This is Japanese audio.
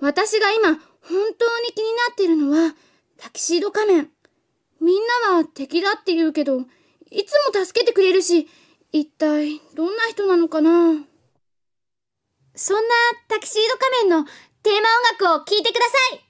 私が今本当に気になってるのはタキシード仮面。みんなは敵だって言うけど、いつも助けてくれるし、一体どんな人なのかな？そんなタキシード仮面のテーマ音楽を聴いてください